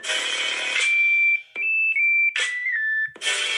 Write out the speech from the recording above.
you